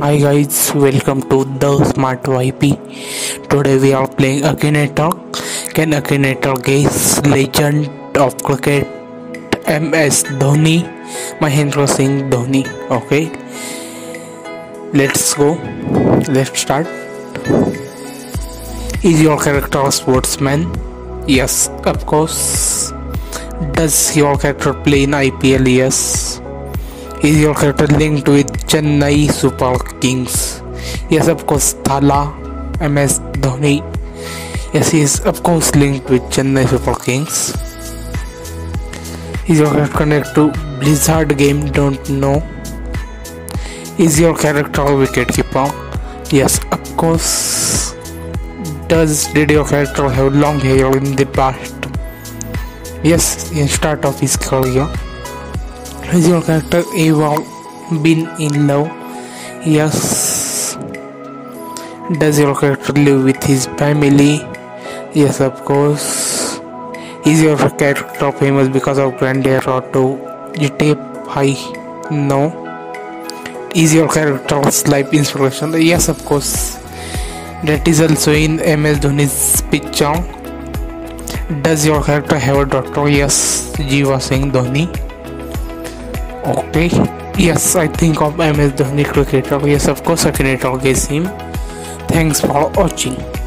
Hi guys, welcome to the Smart YP. Today we are playing Akinator. Can Akinator guess legend of cricket MS Dhoni, Mahendra Singh Dhoni. Okay, let's go. Let's start. Is your character a sportsman? Yes, of course. Does your character play in IPL? Yes. Is your character linked with Chennai Super Kings? Yes, of course. Thala MS Dhoni. Yes, he is of course linked with Chennai Super Kings. Is your character connected to Blizzard game? Don't know. Is your character a wicketkeeper? Yes, of course. Does did your character have long hair in the past? Yes, in start of his career. Has your character ever been in love? Yes. Does your character live with his family? Yes, of course. Is your character famous because of Grand Theft Auto GTA 5? No. Is your character's life inspiration? Yes, of course. That is also in MS Dhoni's picture. Does your character have a daughter? Yes, Jiva Singh Dhoni. Okay. Yes, I think of MS Dhoni cricketer. Oh, yes, of course, I can guess him. Thanks for watching.